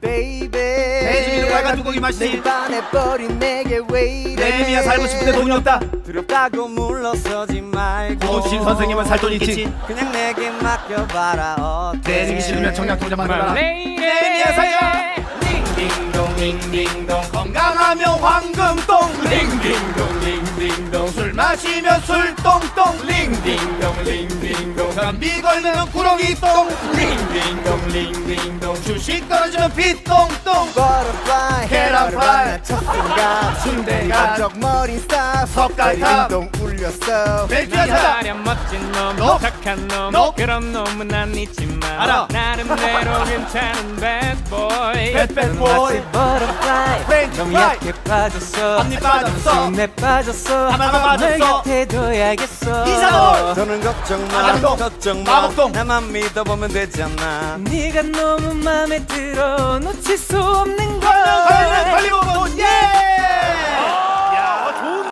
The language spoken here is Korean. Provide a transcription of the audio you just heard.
대진이도 빨간 뚜껑이 마시지. 반해버린 내게 왜 이래? 내미야 살고 싶은데 돈이 없다. 두렵다고 물러서지 말고. 고친 선생님은 살 돈 있지. 그냥 내게 맡겨봐라 어때? 대지기 싫으면 청약 통장 만들어라. 내미야 살자 링딩동 링딩동 건강하면 황금똥. 링딩동 링딩동 술 마시면 술똥똥. 링딩동 링 딩동 감기 걸리면 구렁이 똥 링딩동 링딩동 주식 떨어지면 빗똥똥 버터플라이 계란 프라이. 첫순간 순대간 쩍머리 스타 석갈탑. 동 울렸어 멋진 놈, 너? 착한 놈, 너? 그런 놈은 난 있지만 알아. 나름대로 괜찮은 bad boy. 마치 보이 버터플라이 프렌치 너무 프라이. 약해 빠졌어 앞니 빠졌어 내 빠졌어 내 빠졌어. 곁에 둬야겠어 이사돌. 너는 걱정 마 마법동. 걱정 마 마법동. 나만 믿어보면 되잖아 네가 너무 마음에 들어 놓칠 수 없는